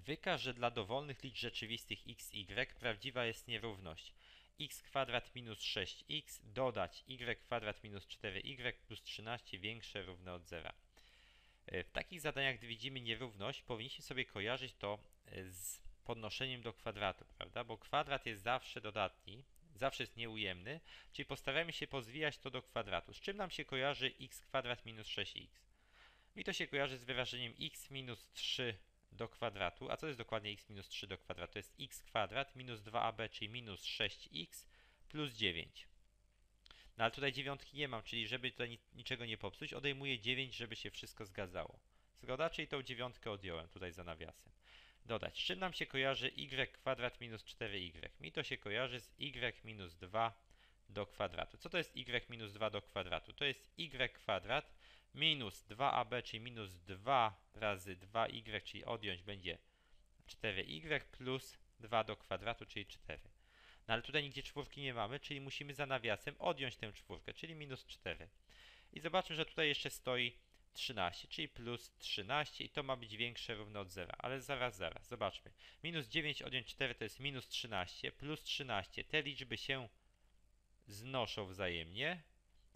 Wykaż, że dla dowolnych liczb rzeczywistych x, y prawdziwa jest nierówność x kwadrat minus 6x dodać y kwadrat minus 4y plus 13 większe równe od zera. E, W takich zadaniach, gdy widzimy nierówność, powinniśmy sobie kojarzyć to e, z podnoszeniem do kwadratu, prawda? Bo kwadrat jest zawsze dodatni, zawsze jest nieujemny, czyli postarajmy się pozwijać to do kwadratu. Z czym nam się kojarzy x kwadrat minus 6x? Mi to się kojarzy z wyrażeniem x minus 3 do kwadratu. A co jest dokładnie x minus 3 do kwadratu? To jest x kwadrat minus 2ab, czyli minus 6x plus 9. No ale tutaj dziewiątki nie mam, czyli żeby tutaj ni- niczego nie popsuć, odejmuję 9, żeby się wszystko zgadzało. Zgoda? Czyli tą dziewiątkę odjąłem tutaj za nawiasem. Dodać. Z czym nam się kojarzy y kwadrat minus 4y? Mi to się kojarzy z y minus 2 do kwadratu. Co to jest y minus 2 do kwadratu? To jest y kwadrat minus 2ab, czyli minus 2 razy 2y, czyli odjąć będzie 4y plus 2 do kwadratu, czyli 4. No ale tutaj nigdzie czwórki nie mamy, czyli musimy za nawiasem odjąć tę czwórkę, czyli minus 4. I zobaczmy, że tutaj jeszcze stoi 13, czyli plus 13 i to ma być większe równo od zera. Ale zaraz, zaraz, zobaczmy. Minus 9 odjąć 4 to jest minus 13, plus 13. Te liczby się znoszą wzajemnie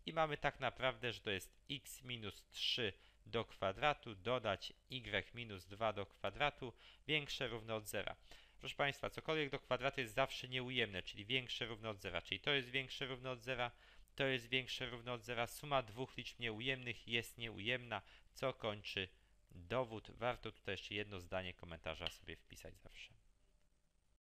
i mamy tak naprawdę, że to jest x minus 3 do kwadratu dodać y minus 2 do kwadratu większe równo od zera. Proszę Państwa, cokolwiek do kwadratu jest zawsze nieujemne, czyli większe równo od zera, czyli to jest większe równo od zera, to jest większe równo od zera. Suma dwóch liczb nieujemnych jest nieujemna, co kończy dowód. Warto tutaj jeszcze jedno zdanie komentarza sobie wpisać zawsze.